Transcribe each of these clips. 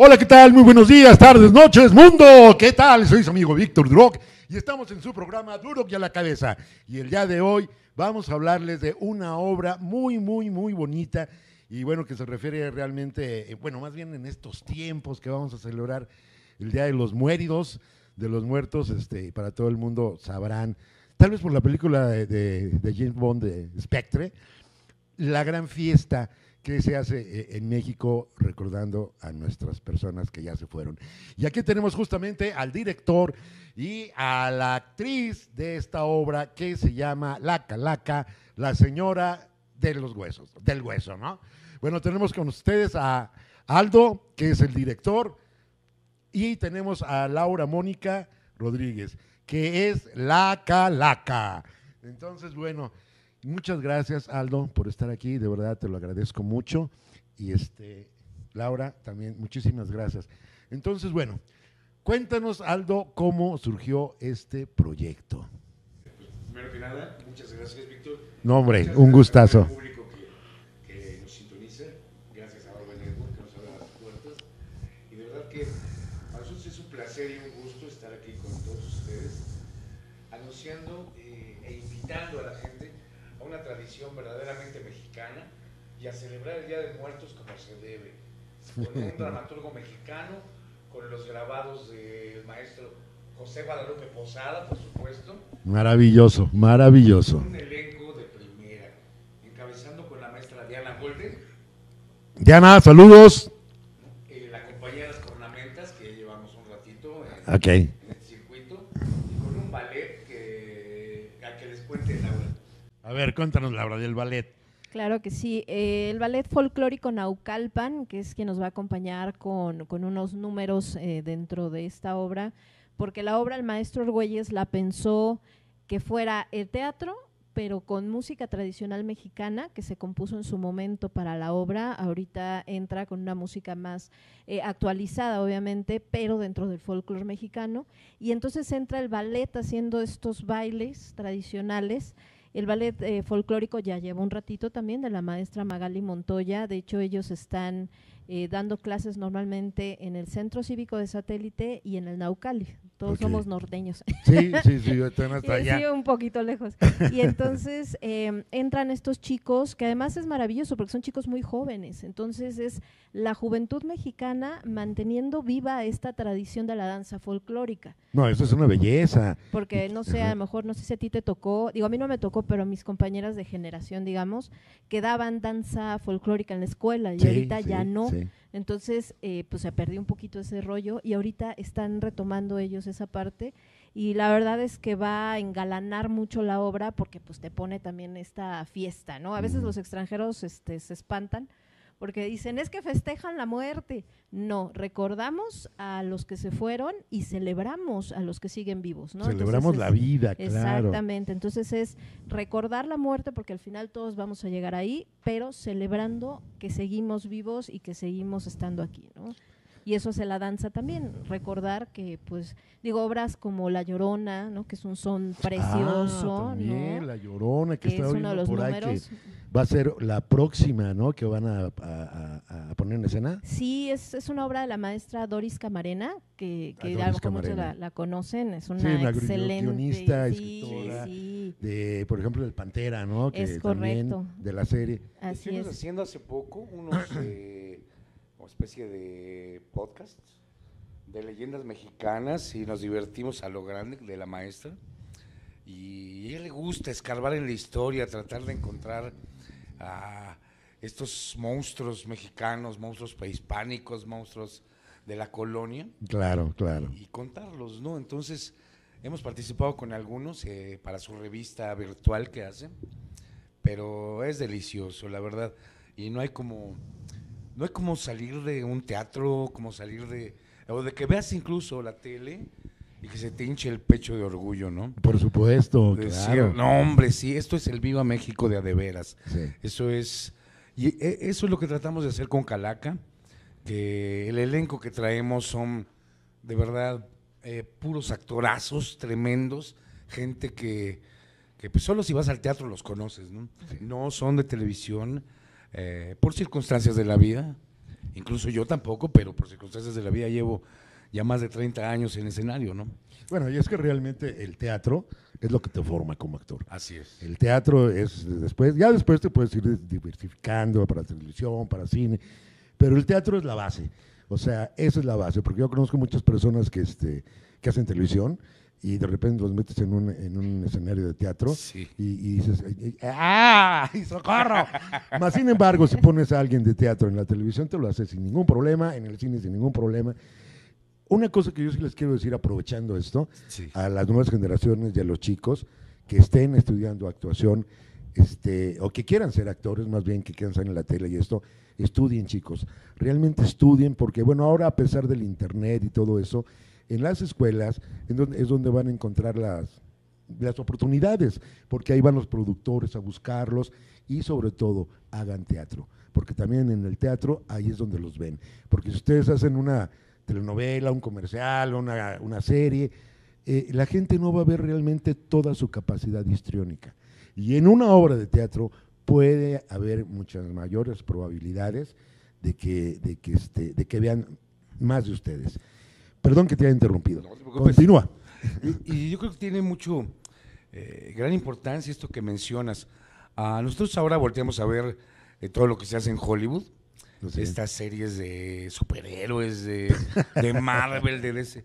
Hola, ¿qué tal? Muy buenos días, tardes, noches, mundo. ¿Qué tal? Soy su amigo Víctor Duroc y estamos en su programa Duroc y a la cabeza. Y el día de hoy vamos a hablarles de una obra muy, muy, muy bonita y bueno, que se refiere realmente, eh, bueno, más bien en estos tiempos que vamos a celebrar el Día de los Muéridos, de los Muertos, este, para todo el mundo sabrán, tal vez por la película de- de James Bond de Spectre, la gran fiesta que se hace eh, en México recordando a nuestras personas que ya se fueron. Y aquí tenemos justamente al director y a la actriz de esta obra que se llama La Calaca, la señora de los huesos, del hueso, ¿no? Bueno, tenemos con ustedes a Aldo, que es el director, y tenemos a Laura Mónica Rodríguez, que es La Calaca. Entonces, bueno, muchas gracias, Aldo, por estar aquí. De verdad te lo agradezco mucho. Y este, Laura, también muchísimas gracias. Entonces, bueno, cuéntanos, Aldo, cómo surgió este proyecto. Primero que nada, muchas gracias, Víctor. No, hombre, Muchas un gustazo. al público que, que nos sintoniza. Gracias a Orbe Network que nos abre las puertas. Y de verdad que para nosotros es un placer y un gusto estar aquí con todos ustedes, anunciando eh, e invitando a la gente a una tradición verdaderamente mexicana y a celebrar el Día de Muertos como se debe. Con un dramaturgo mexicano, con los grabados del maestro José Guadalupe Posada, por supuesto. Maravilloso, maravilloso. Un elenco de primera, encabezando con la maestra Diana Golden, Diana, saludos. eh, la compañía de las cornamentas, que ya llevamos un ratito en, en el circuito, y con un ballet que, a que les cuente Laura. A ver, cuéntanos, Laura, del ballet. Claro que sí. Eh, el ballet folclórico Naucalpan, que es quien nos va a acompañar con, con unos números eh, dentro de esta obra, porque la obra el maestro Argüelles la pensó que fuera el teatro, pero con música tradicional mexicana que se compuso en su momento para la obra. Ahorita entra con una música más eh, actualizada, obviamente, pero dentro del folclore mexicano. Y entonces entra el ballet haciendo estos bailes tradicionales. El ballet eh, folclórico ya lleva un ratito también de la maestra Magali Montoya. De hecho, ellos están eh, dando clases normalmente en el Centro Cívico de Satélite y en el Naucali. Todos somos norteños. Sí, sí, sí, están hasta Sí, sí, allá. un poquito lejos. Y entonces eh, entran estos chicos, que además es maravilloso porque son chicos muy jóvenes. Entonces es la juventud mexicana manteniendo viva esta tradición de la danza folclórica. No, eso es una belleza. Porque no sé, a lo mejor no sé si a ti te tocó, digo, a mí no me tocó, pero a mis compañeras de generación, digamos, que daban danza folclórica en la escuela y Sí, ahorita ya no. sí. Entonces, eh, pues se perdió un poquito ese rollo y ahorita están retomando ellos esa parte y la verdad es que va a engalanar mucho la obra porque pues te pone también esta fiesta, ¿no? A veces los extranjeros este, se espantan porque dicen, es que festejan la muerte. No, recordamos a los que se fueron y celebramos a los que siguen vivos, ¿no? Entonces Celebramos es- la vida, claro. Exactamente, entonces es recordar la muerte porque al final todos vamos a llegar ahí, pero celebrando que seguimos vivos y que seguimos estando aquí, ¿no? Y eso hace la danza también, recordar que, pues, digo, obras como La Llorona, ¿no? Que es un son precioso, Ah, también, ¿no? La Llorona, que, que está es uno de los por ahí, números. que va a ser la próxima, ¿no? Que van a, a- a- a poner en escena. Sí, es, es una obra de la maestra Doris Camarena, que, Ah, que Doris a lo mejor muchos la, la conocen, es una, Sí, una gru- excelente guionista, sí, escritora. sí, De, por ejemplo, del Pantera, ¿no? Que Es también correcto. de la serie. así Estuvimos es. haciendo hace poco unos eh, como especie de podcasts de leyendas mexicanas y nos divertimos a lo grande de la maestra. Y a ella le gusta escarbar en la historia, tratar de encontrar a estos monstruos mexicanos, monstruos prehispánicos, monstruos de la colonia Claro, claro. y contarlos, ¿no? Entonces, hemos participado con algunos eh, para su revista virtual que hacen, pero es delicioso, la verdad. Y no hay como, no hay como salir de un teatro, como salir de, o de que veas incluso la tele y que se te hinche el pecho de orgullo, ¿no? Por supuesto, claro. no, hombre, sí, esto es el Viva México de a de veras. Sí. Eso es, y e- eso es lo que tratamos de hacer con Calaca, que el elenco que traemos son de verdad eh, puros actorazos tremendos, gente que, que pues solo si vas al teatro los conoces, ¿no? No son de televisión, eh, por circunstancias de la vida, Incluso yo tampoco, pero por circunstancias de la vida llevo ya más de 30 años en escenario, ¿no? Bueno, y es que realmente el teatro es lo que te forma como actor. Así es. El teatro es después, ya después te puedes ir diversificando para televisión, para cine, pero el teatro es la base. O sea, esa es la base, porque yo conozco muchas personas que, este, que hacen televisión y de repente los metes en un, en un escenario de teatro Sí. y, y dices, ¡ah! ¡ay, ¡Socorro! Más sin embargo, si pones a alguien de teatro en la televisión, te lo hace sin ningún problema, en el cine sin ningún problema. Una cosa que yo sí les quiero decir, aprovechando esto, Sí. a las nuevas generaciones y a los chicos que estén estudiando actuación, este, o que quieran ser actores, más bien que quieran salir en la tele y esto, estudien chicos, realmente estudien, porque bueno, ahora a pesar del internet y todo eso, en las escuelas en donde- es donde van a encontrar las, las oportunidades, porque ahí van los productores a buscarlos y sobre todo hagan teatro, porque también en el teatro ahí es donde los ven, porque si ustedes hacen una telenovela, un comercial, una, una serie, eh, la gente no va a ver realmente toda su capacidad histriónica. Y en una obra de teatro puede haber muchas mayores probabilidades de que, de que, este, de que vean más de ustedes. Perdón que te haya interrumpido. No. Continúa. Y, y yo creo que tiene mucho, eh, gran importancia esto que mencionas. A nosotros ahora volteamos a ver eh, todo lo que se hace en Hollywood. Sí. Estas series de superhéroes, de, de Marvel, de DC.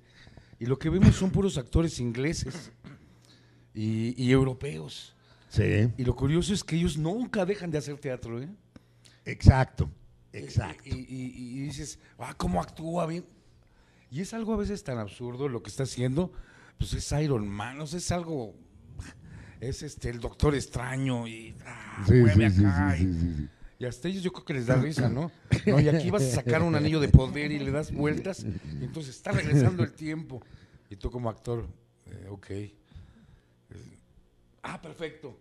Y lo que vemos son puros actores ingleses y, y europeos. Sí, Y lo curioso es que ellos nunca dejan de hacer teatro, ¿eh? exacto, exacto. Y, y- y dices, ah, ¿cómo actúa bien? Y es algo a veces tan absurdo lo que está haciendo. Pues es Iron Man, o sea, es algo. Es este el Doctor Extraño y. ah, Sí, mueve sí, acá y- sí, sí, sí. Y hasta ellos yo creo que les da risa, ¿no? No, y aquí vas a sacar un anillo de poder y le das vueltas, y entonces está regresando el tiempo. Y tú como actor, eh, ok. Eh, ah, perfecto.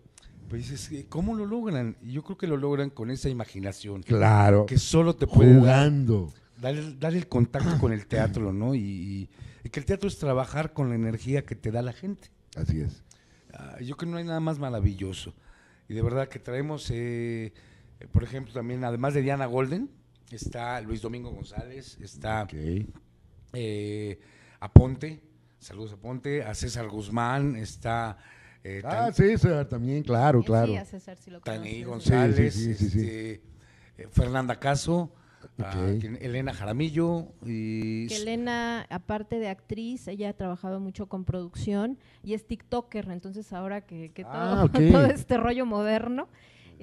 Pues dices, eh, ¿cómo lo logran? Y yo creo que lo logran con esa imaginación. Claro. Que solo te puede Jugando. dar, el- dar el contacto con el teatro, ¿no? Y, y- y que el teatro es trabajar con la energía que te da la gente. Así es. Ah, yo creo que no hay nada más maravilloso. Y de verdad que traemos, eh, eh, por ejemplo, también, además de Diana Golden, está Luis Domingo González, está eh, Aponte, saludos a Aponte, a César Guzmán, está eh, Ah, Tan- César también, claro, Sí, claro. a César sí lo Tani. González, Sí, sí, sí, sí, sí. este, Fernanda Caso, ah, Elena Jaramillo y Que Elena, aparte de actriz, ella ha trabajado mucho con producción y es TikToker, entonces ahora que, que todo, Ah, todo este rollo moderno,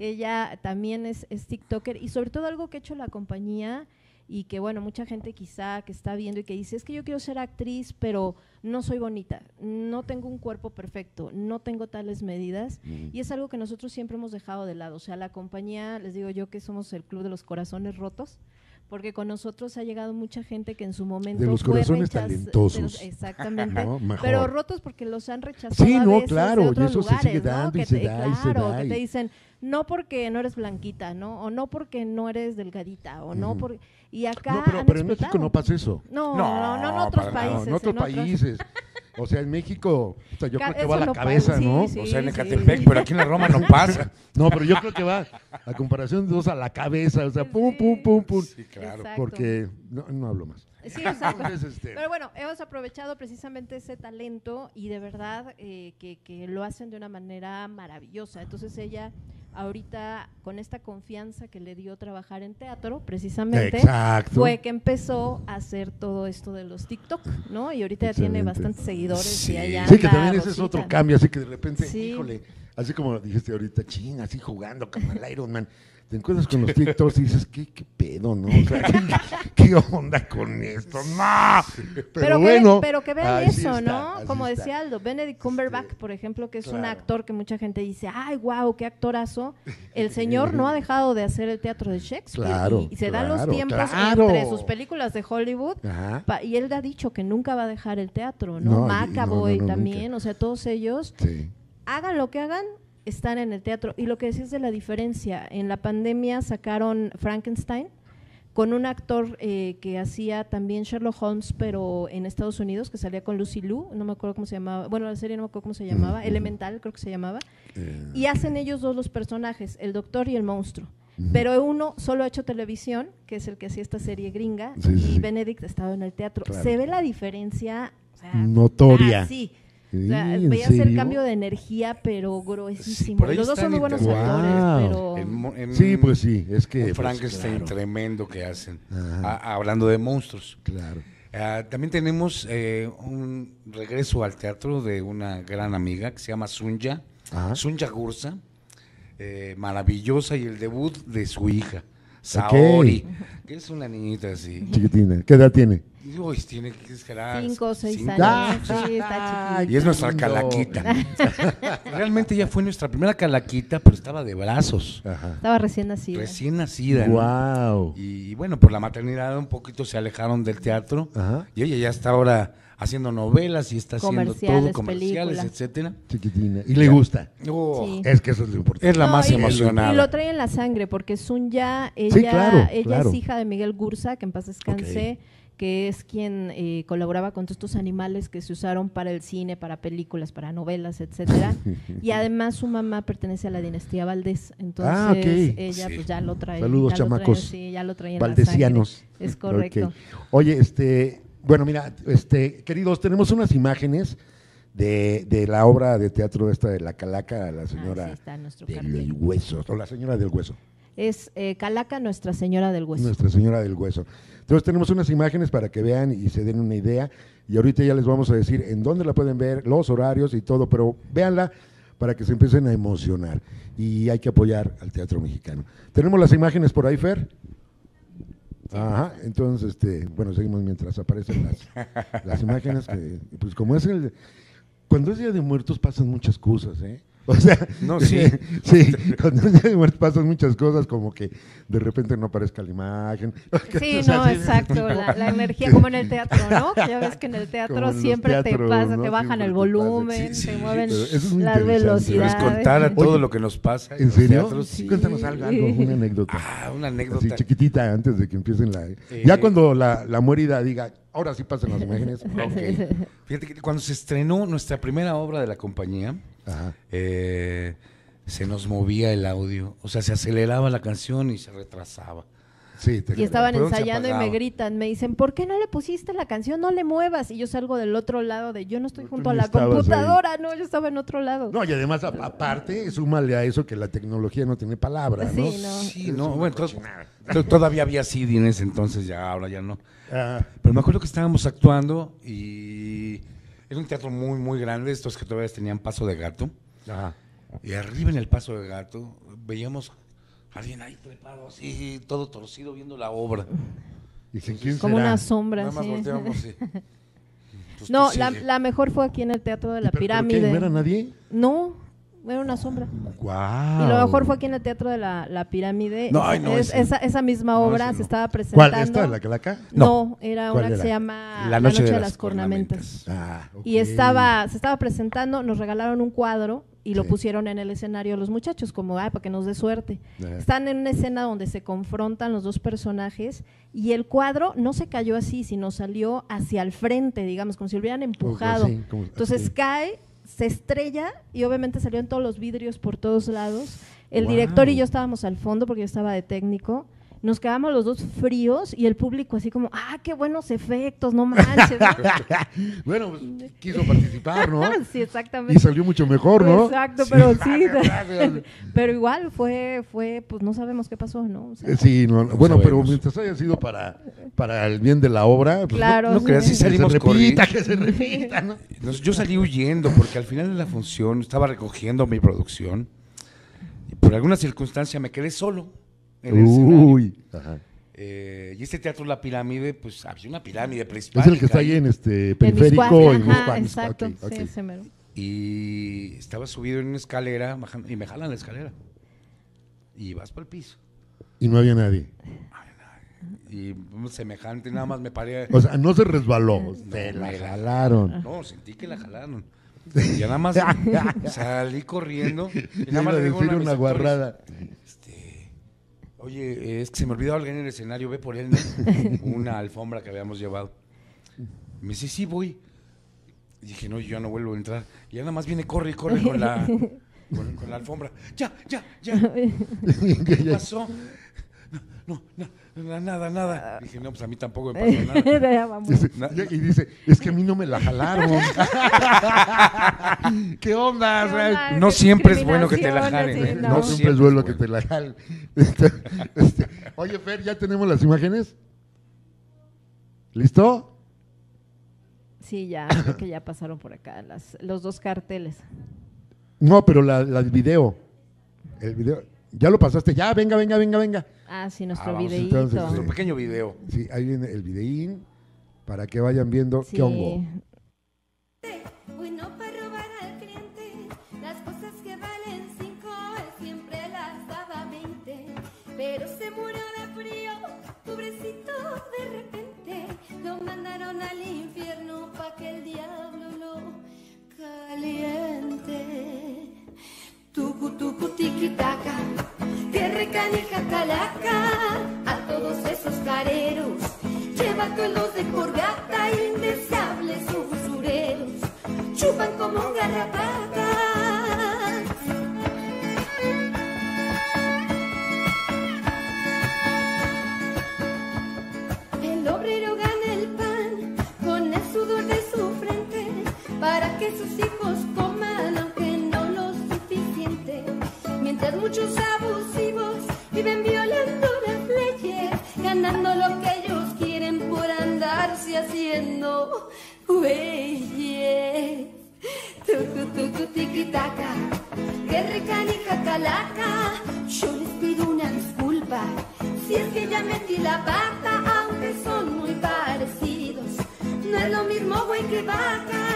ella también es, es TikToker y sobre todo algo que ha hecho la compañía y que bueno, mucha gente quizá que está viendo y que dice, es que yo quiero ser actriz, pero no soy bonita, no tengo un cuerpo perfecto, no tengo tales medidas Mm. y es algo que nosotros siempre hemos dejado de lado. O sea, la compañía, les digo yo que somos el club de los corazones rotos, porque con nosotros ha llegado mucha gente que en su momento. los fue corazones de talentosos. exactamente. No. Pero rotos porque los han rechazado. Sí, a no, claro, de y otros eso se sigue lugares, ¿no? dando y Que se te- da y se da que y- te dicen, no porque no eres blanquita, ¿no? O no porque no eres delgadita, o no Ujú. por. Y acá. No, pero, han pero en México no pasa eso. No, No, no, no, en otros. No, países. otros en otros- países. O sea, en México, puta, yo Ca- creo que va a la no cabeza, pasa, ¿no? sí, o sea, en sí. Ecatepec, pero aquí en la Roma no pasa. No, pero yo creo que va a comparación de dos a la cabeza, o sea, pum, pum, pum, pum. Sí, claro. Exacto. Porque no, no hablo más. Sí, exacto. Entonces, este, Pero bueno, hemos aprovechado precisamente ese talento y de verdad eh, que, que lo hacen de una manera maravillosa. Entonces ella ahorita con esta confianza que le dio trabajar en teatro, precisamente, Exacto. fue que empezó a hacer todo esto de los TikTok, ¿no? Y ahorita ya tiene bastantes seguidores Sí. y allá Sí, que también ese es otro cambio, así que de repente, Sí. híjole, así como dijiste ahorita, ching, así jugando con el Iron Man, te encuentras con los TikToks y dices, ¿qué, qué pedo, no? O sea, ¿qué, qué onda con esto? ¡No! Pero, Pero, que, bueno. pero que vean eso, está, ¿no? Como está. decía Aldo, Benedict Cumberbatch, por ejemplo, que es un actor que mucha gente dice, ay, wow, qué actorazo. El señor no ha dejado de hacer el teatro de Shakespeare. Claro, y, y se dan los tiempos entre sus películas de Hollywood. Pa- y él ha dicho que nunca va a dejar el teatro, ¿no? Macaboy no, no, también, o sea, todos ellos Sí. hagan lo que hagan, están en el teatro. Y lo que decías de la diferencia, en la pandemia sacaron Frankenstein con un actor eh, que hacía también Sherlock Holmes, pero en Estados Unidos, que salía con Lucy Liu, no me acuerdo cómo se llamaba, bueno, la serie no me acuerdo cómo se llamaba. Elemental creo que se llamaba, Eh, y hacen ellos dos los personajes, el doctor y el monstruo. Pero uno solo ha hecho televisión, que es el que hacía esta serie gringa, sí, y sí. Benedict estaba en el teatro. Claro. Se ve la diferencia o sea, Notoria. ah, sí. Sí, O cambio de energía, pero gruesísimo. Los dos son muy en buenos actores, pero... En mo- en Sí, pues sí, es que... un pues, Frankenstein claro, tremendo que hacen, a- hablando de monstruos. Claro. Ah, también tenemos eh, un regreso al teatro de una gran amiga que se llama Sunya, Ajá. Sunya Gursa, eh, maravillosa, y el debut de su hija, Saori, que es una niñita así. Chiquitina. ¿Qué edad tiene? Uy, tiene que será Cinco o seis cinco años. Ah, Sí, está chiquita. Y es nuestra calaquita. Realmente ella fue nuestra primera calaquita, pero estaba de brazos, Ajá. Estaba recién nacida. recién nacida. ¿no? Wow. Y, bueno, por la maternidad un poquito se alejaron del teatro. Ajá. Y ella ya está ahora haciendo novelas y está haciendo todo, Comerciales, etcétera. Chiquitina. Y le gusta. Oh, Sí. Es que eso es lo importante. Es la No, más y- emocionada. Y lo trae en la sangre, porque Sunya, ella, Sí, claro, ella claro. es hija de Miguel Gursa, que en paz descanse, que es quien eh, colaboraba con todos estos animales que se usaron para el cine, para películas, para novelas, etcétera. y además su mamá pertenece a la dinastía Valdés, entonces Ah, ok. ella Sí. pues ya lo trae. Saludos, ya lo trae, chamacos sí, ya lo trae en la Valdesianos. sangre. Es correcto. Oye, este, bueno, mira, este, queridos, tenemos unas imágenes de, de la obra de teatro esta de la Calaca, la Ah, señora sí, del cartel. hueso, o la señora del hueso, Es eh, Calaca, Nuestra Señora del Hueso. nuestra señora del hueso. Entonces tenemos unas imágenes para que vean y se den una idea. Y ahorita ya les vamos a decir en dónde la pueden ver, los horarios y todo, pero véanla para que se empiecen a emocionar. Y hay que apoyar al teatro mexicano. ¿Tenemos las imágenes por ahí, Fer? Ajá, entonces, este, bueno, seguimos mientras aparecen las, las imágenes. Que, pues como es el... Cuando es Día de Muertos pasan muchas cosas, ¿eh? O sea, No, sí. sí, cuando es Día de Muertos pasan muchas cosas, como que de repente no aparezca la imagen. Sí, O sea, no, sí, exacto, la, la energía como en el teatro, ¿no? Ya ves que en el teatro en siempre teatros, te pasa, ¿no? te bajan Siempre el te volumen, Sí, se sí, mueven es las interesante. ¿Puedes velocidades. contar a todo Oye, lo que nos pasa en, ¿En los serio? teatros? Sí. Cuéntanos algo, algo, una anécdota. Ah, una Así anécdota. chiquitita antes de que empiecen la... Eh, ya cuando la, la muérida diga, ahora sí pasan las imágenes. Ok. Fíjate que cuando se estrenó nuestra primera obra de la compañía, Ajá. eh, se nos movía el audio. O sea, se aceleraba la canción y se retrasaba. Sí, te Y estaban ensayando y me gritan, me dicen, ¿por qué no le pusiste la canción? No le muevas. Y yo salgo del otro lado de, yo no estoy junto a la ahí. computadora, no, yo estaba en otro lado. No, y además, aparte, súmale a eso que la tecnología no tiene palabra, ¿no? Sí, no. Sí, no, bueno, todavía había CD en ese entonces, ya ahora ya no. Ah, Pero me acuerdo que estábamos actuando y era un teatro muy, muy grande, estos que todavía tenían paso de gato. ajá. Y arriba en el paso de gato veíamos a alguien ahí trepado así, todo torcido viendo la obra. Dije, ¿quién Como será? una sombra, Nada más sí. volteábamos y... pues, No, la, mejor fue aquí en el Teatro de ¿Y la pero qué? Pirámide. ¿No era nadie? No, era una sombra. Y lo mejor fue aquí en el Teatro de la, la Pirámide. No, ay, no, es- ese- esa, esa misma no, obra ese se estaba presentando. ¿Cuál? ¿Esta, la calaca? No, era ¿Cuál una que se llama La noche de las cornamentas. Ah, ok. Y estaba, se estaba presentando, nos regalaron un cuadro y lo Sí. pusieron en el escenario los muchachos, como, ay, para que nos dé suerte. Ajá. Están en una escena donde se confrontan los dos personajes y el cuadro no se cayó así, sino salió hacia el frente, digamos, como si lo hubieran empujado. así, como- Entonces así. cae, se estrella y obviamente salieron todos los vidrios por todos lados. El Wow. director y yo estábamos al fondo porque yo estaba de técnico. Nos quedamos los dos fríos y el público así como, ah, qué buenos efectos, no manches. ¿no? Bueno, pues, quiso participar, ¿no? sí, Y exactamente. salió mucho mejor, ¿no? Exacto, pero sí. Pero igual fue, fue, pues no sabemos qué pasó, ¿no? O sea, Sí, no, no. bueno, pero mientras haya sido para, para el bien de la obra, pues, claro. no creas, sí que se salimos repita, que se repita, ¿no? Yo salí huyendo porque al final de la función estaba recogiendo mi producción y por alguna circunstancia me quedé solo en el escenario. Uy. Ajá. Eh, y este teatro La Pirámide, pues había una pirámide Es prehispánica. el que está ahí en este periférico en ajá, exacto, ok, ok. sí, ese mero. Y estaba subido en una escalera y me jalan la escalera. Y vas para el piso. Y no había nadie. Y semejante, nada más me paré. O sea, no se resbaló, se No, la me- jalaron. No, sentí que la jalaron. Y ya nada más salí corriendo. Y nada más le digo una guarrada. Oye, es que se me olvidó alguien en el escenario, ve por él, ¿no? Una alfombra que habíamos llevado. Me dice, sí, voy. Y dije, no, yo ya no vuelvo a entrar. Y ya nada más viene, corre y corre con la, con, con la alfombra. Ya, ya, ya. ¿Qué pasó? No, no, no, na- nada, nada. Dije, no, pues a mí tampoco me pasó nada. Y dice, es que a mí no me la jalaron. ¿Qué onda? No siempre es bueno que te la jalen, ¿eh? No, No siempre es bueno que te la jalen. Este, oye, Fer, ¿ya tenemos las imágenes? ¿Listo? Sí, ya, creo que ya pasaron por acá las, los dos carteles. No, pero la, la del video. El video. Ya lo pasaste. Ya, venga, venga, venga, venga. Ah, sí, nuestro Ah, videíto. Nuestro pequeño video. Sí, ahí viene el videín para que vayan viendo Sí. qué hongo. Para robar Mientras muchos abusivos viven violando las leyes, ganando lo que ellos quieren por andarse haciendo güeyes. Tucu, tucu, tiki, taka, que recanica calaca. Yo les pido una disculpa si es que ya metí la pata, aunque son muy parecidos. No es lo mismo güey que vaca.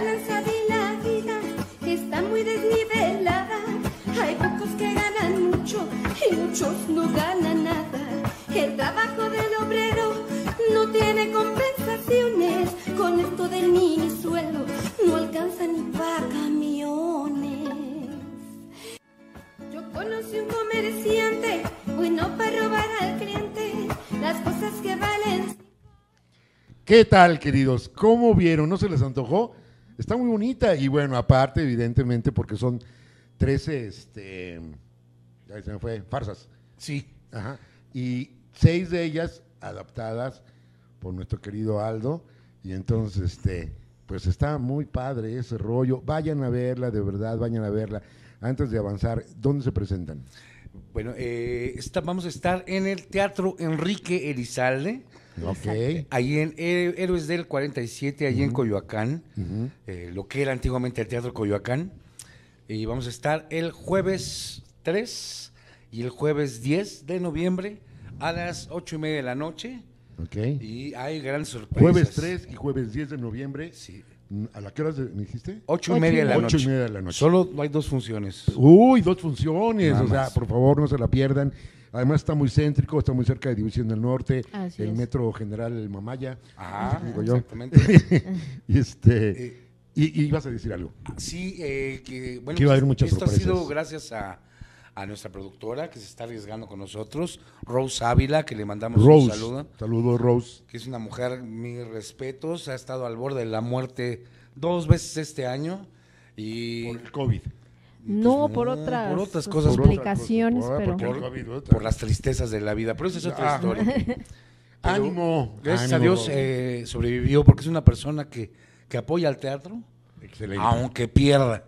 Balanza de la vida está muy desnivelada. Hay pocos que ganan mucho y muchos no ganan nada. El trabajo del obrero no tiene compensaciones. Con esto del mini sueldo no alcanza ni para camiones. Yo conocí un comerciante, bueno para robar al cliente. Las cosas que valen ¿Qué tal, queridos? ¿Cómo vieron? ¿No se les antojó? Está muy bonita y bueno, aparte, evidentemente, porque son 13, este, ya se me fue, farsas. Sí. Ajá. Y seis de ellas adaptadas por nuestro querido Aldo. Y entonces, este, pues está muy padre ese rollo. Vayan a verla, de verdad, vayan a verla. Antes de avanzar, ¿dónde se presentan? Bueno, eh, vamos a estar en el Teatro Enrique Elizalde, Ok. ahí en Hé- Héroes del 47, allí en Coyoacán, Ujú. eh, lo que era antiguamente el Teatro Coyoacán. Y vamos a estar el jueves 3 y el jueves 10 de noviembre a las 8 y media de la noche. Ok. Y hay grandes sorpresas. Jueves 3 y jueves 10 de noviembre. Sí. ¿A la qué horas de- me dijiste? 8 y media de la Ocho noche. y media de la noche. Solo hay dos funciones. Uy, dos funciones, Nada o sea, más. por favor no se la pierdan. Además está muy céntrico, está muy cerca de División del Norte, Así el es. Metro General El Mamaya. Ah, digo yo. exactamente. y este Eh, y, y ibas a decir algo. Sí, eh, que bueno, Que iba a haber muchas esto ha sido sorpresas. gracias a, a nuestra productora que se está arriesgando con nosotros, Rose Ávila, que le mandamos Rose. un saludo, Saludos, Rose. que es una mujer, mis respetos, ha estado al borde de la muerte dos veces este año y Por el COVID. No, Pues por otras, por otras cosas, por complicaciones, otras pero cosas, por, por las tristezas de la vida, pero esa es otra Ah. historia. Pero ánimo. Gracias a Dios eh, sobrevivió porque es una persona que, que apoya al teatro, Excelente. aunque pierda.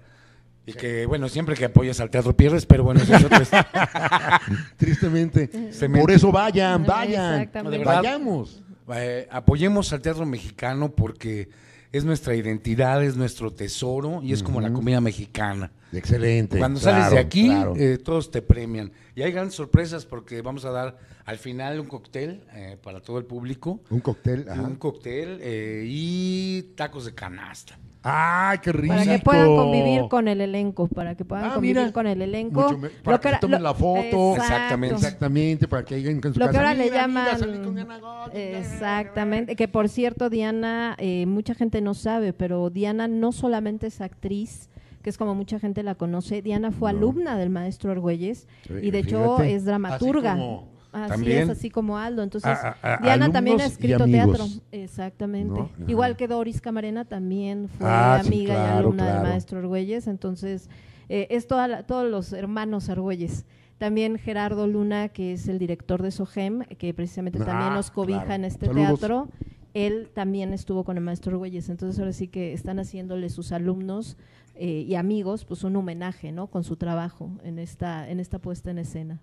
Y que, bueno, siempre que apoyas al teatro pierdes, pero bueno, eso es otra historia. Tristemente. Por eso vayan, vayan. Exactamente. De verdad. Vayamos. Eh, apoyemos al teatro mexicano porque es nuestra identidad, es nuestro tesoro y es como la comida mexicana. Excelente. Cuando claro, sales de aquí, claro. eh, todos te premian. Y hay grandes sorpresas porque vamos a dar al final un cóctel eh, para todo el público. un cóctel. ajá. Un cóctel eh, y tacos de canasta. ¡Ay, qué rico! Para que puedan convivir con el elenco, para que puedan Ah, convivir mira. con el elenco. Mucho me- para Lo que tomen lo- la foto. Exactamente. Exactamente, para que lleguen con su Lo que casa. ahora le "Mira, mira, llaman. salí con Diana Gold". Exactamente. Que por cierto, Diana, eh, mucha gente no sabe, pero Diana no solamente es actriz, que es como mucha gente la conoce. Diana fue No. alumna del maestro Argüelles Sí, y de hecho es dramaturga. Así como- Así También. es, así como Aldo. Entonces, A- a- a- Diana también ha escrito teatro. Exactamente. Igual que Doris Camarena también fue Ah, sí, amiga y alumna claro. del maestro Argüelles. Entonces, eh, es toda la- todos los hermanos Argüelles. También Gerardo Luna, que es el director de Sogem, que precisamente Ah, también nos cobija claro. en este Saludos. teatro. Él también estuvo con el maestro Argüelles. Entonces, ahora sí que están haciéndole sus alumnos eh, y amigos pues un homenaje, ¿no? Con su trabajo en esta, en esta puesta en escena.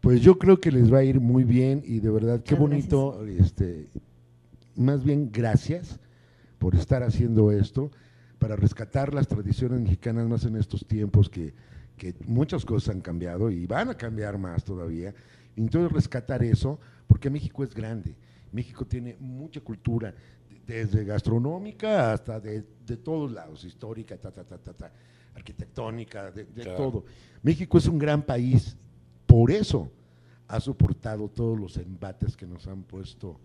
Pues yo creo que les va a ir muy bien y de verdad qué Muchas bonito, este, más bien gracias por estar haciendo esto para rescatar las tradiciones mexicanas más en estos tiempos que, que muchas cosas han cambiado y van a cambiar más todavía. Entonces rescatar eso, porque México es grande, México tiene mucha cultura, desde gastronómica hasta de, de todos lados, histórica, ta, ta, ta, ta, ta, arquitectónica, de, de Claro. todo. México es un gran país, por eso ha soportado todos los embates que nos han puesto,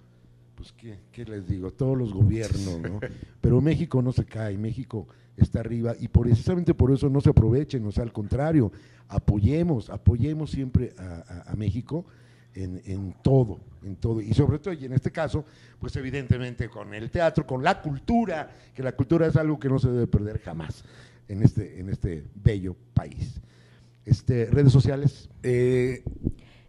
pues, ¿qué, qué les digo? Todos los gobiernos, ¿no? Pero México no se cae, México está arriba y precisamente por eso no se aprovechen, o sea, al contrario, apoyemos, apoyemos siempre a, a- a México en, en todo, en todo. Y sobre todo, y en este caso, pues evidentemente con el teatro, con la cultura, que la cultura es algo que no se debe perder jamás en este, en este bello país. Este, redes sociales. Eh,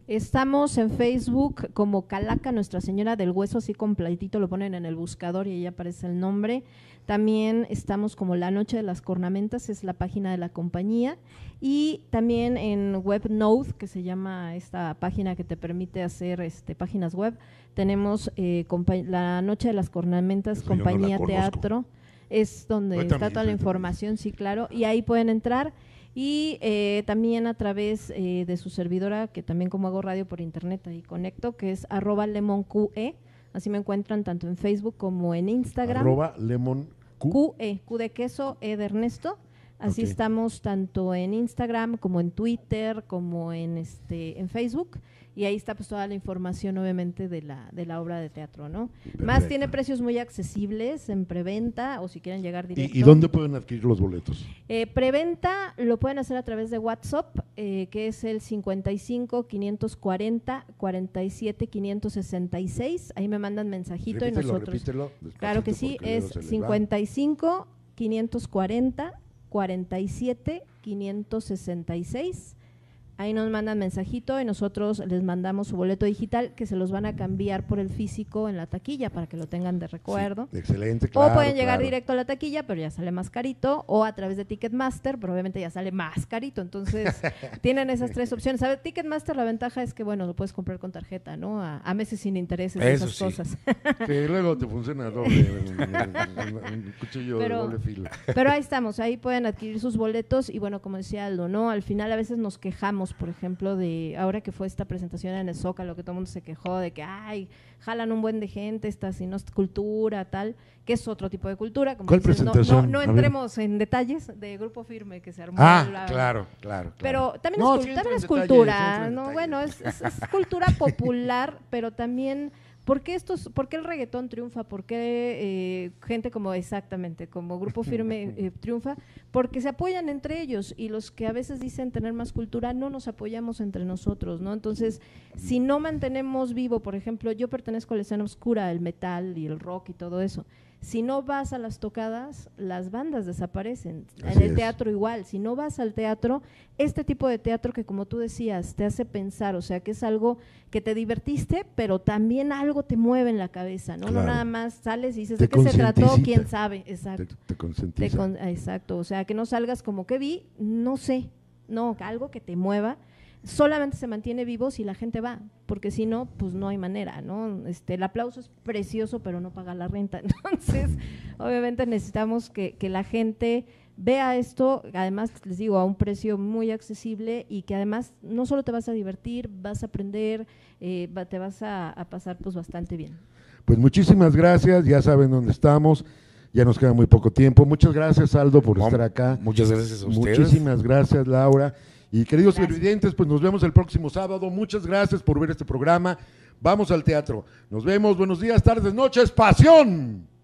Estamos en Facebook como Calaca Nuestra Señora del Hueso, así completito lo ponen en el buscador y ahí aparece el nombre. También estamos como La Noche de las Cornamentas, es la página de la compañía. Y también en WebNode, que se llama esta página que te permite hacer este, páginas web, tenemos eh, La Noche de las Cornamentas, Eso yo no la compañía teatro. Es donde está toda la información, sí, claro. Y ahí pueden entrar. Y eh, también a través eh, de su servidora, que también como hago radio por internet ahí conecto, que es arroba lemonqe. Así me encuentran tanto en Facebook como en Instagram. Arroba lemon Q. QE, Q de queso, E de Ernesto. Así estamos tanto en Instagram como en Twitter, como en este en Facebook. Y ahí está pues toda la información obviamente de la, de la obra de teatro, ¿no? Más Perfecto. tiene precios muy accesibles en preventa o si quieren llegar directo. ¿Y, y dónde pueden adquirir los boletos? Eh, preventa lo pueden hacer a través de WhatsApp, eh, que es el 55 540 47 566. Ahí me mandan mensajito y Repítelo, nosotros. repítelo, Claro que sí, es se les va. 55 540 47 566. Ahí nos mandan mensajito y nosotros les mandamos su boleto digital que se los van a cambiar por el físico en la taquilla para que lo tengan de recuerdo. Excelente, claro. o pueden llegar claro. directo a la taquilla, pero ya sale más carito, o a través de Ticketmaster, pero obviamente ya sale más carito. Entonces, tienen esas tres opciones. ¿Sabe? Ticketmaster, la ventaja es que, bueno, lo puedes comprar con tarjeta, ¿no? A, a meses sin intereses, Eso esas sí. cosas. Que luego te funciona doble, un, cuchillo Pero- de doble filo. Pero ahí estamos, ahí pueden adquirir sus boletos y bueno, como decía Aldo, ¿no? Al final a veces nos quejamos, por ejemplo, de ahora que fue esta presentación en el Zócalo, que todo el mundo se quejó de que, ay, jalan un buen de gente, esta si no es cultura, tal, que es otro tipo de cultura. Como ¿Cuál dices, no- presentación? No, A no ver. entremos en detalles de Grupo Firme que se armó. Ah, la- claro, claro. Pero también, No, es, sí también es detalles, cultura, ¿no? detalles. Bueno, es, es- es cultura popular, pero también, ¿por qué, estos, ¿por qué el reggaetón triunfa? ¿Por qué eh, gente como exactamente, como Grupo Firme eh, triunfa? Porque se apoyan entre ellos y los que a veces dicen tener más cultura no nos apoyamos entre nosotros, ¿no? Entonces, si no mantenemos vivo, por ejemplo, yo pertenezco a la escena oscura, el metal y el rock y todo eso. Si no vas a las tocadas, las bandas desaparecen. Así en el es. teatro igual. Si no vas al teatro, este tipo de teatro que como tú decías, te hace pensar, o sea, que es algo que te divertiste, pero también algo te mueve en la cabeza, ¿no? Claro. No nada más sales y dices, ¿de qué se trató? ¿Quién sabe? Exacto. te Te con- exacto, o sea, que no salgas como que vi, no sé, no, algo que te mueva. Solamente se mantiene vivo si la gente va, porque si no, pues no hay manera, ¿no? Este, el aplauso es precioso, pero no paga la renta. Entonces, obviamente necesitamos que, que la gente vea esto, además les digo, a un precio muy accesible y que además no solo te vas a divertir, vas a aprender, eh, te vas a, a pasar pues bastante bien. Pues muchísimas gracias, ya saben dónde estamos. Ya nos queda muy poco tiempo. Muchas gracias, Aldo, por estar acá. Muchas gracias a ustedes. Muchísimas gracias, Laura. Y queridos televidentes, pues nos vemos el próximo sábado. Muchas gracias por ver este programa. Vamos al teatro. Nos vemos. Buenos días, tardes, noches. ¡Pasión!